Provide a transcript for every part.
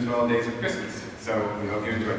the 12 days of Christmas. So we hope you enjoy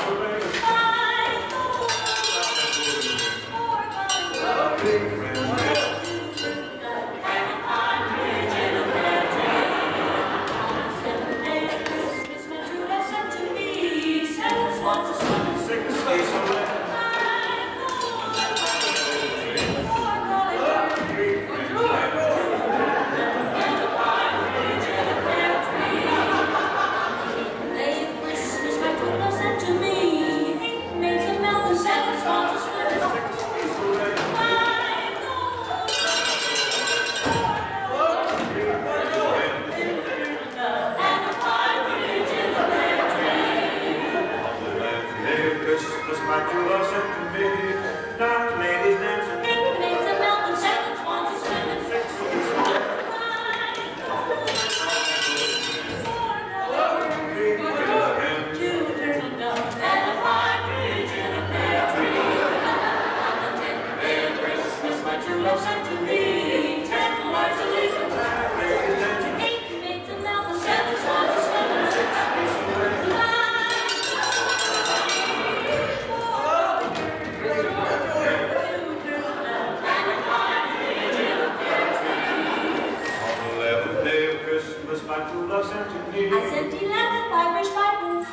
I wish my boots.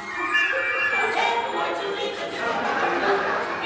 I can't you.